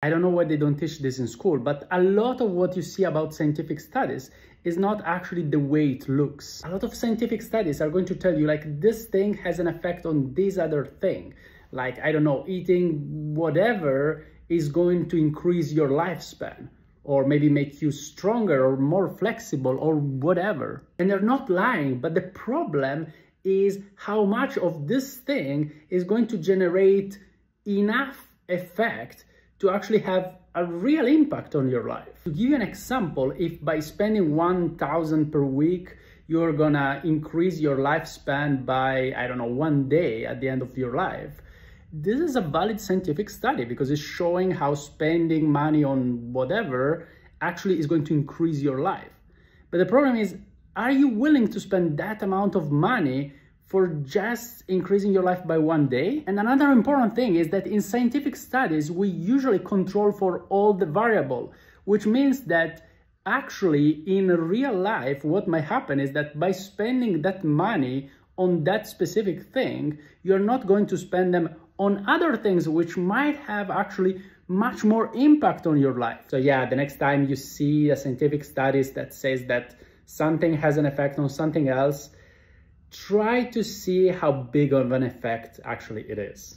I don't know why they don't teach this in school, but a lot of what you see about scientific studies is not actually the way it looks. A lot of scientific studies are going to tell you like this thing has an effect on this other thing. Like, I don't know, eating whatever is going to increase your lifespan or maybe make you stronger or more flexible or whatever. And they're not lying, but the problem is how much of this thing is going to generate enough effect to actually have a real impact on your life. To give you an example, if by spending 1000 per week, you're gonna increase your lifespan by, I don't know, one day at the end of your life, this is a valid scientific study because it's showing how spending money on whatever actually is going to increase your life. But the problem is, are you willing to spend that amount of money for just increasing your life by one day. And another important thing is that in scientific studies, we usually control for all the variable, which means that actually in real life, what might happen is that by spending that money on that specific thing, you're not going to spend them on other things which might have actually much more impact on your life. So yeah, the next time you see a scientific studies that says that something has an effect on something else, try to see how big of an effect actually it is.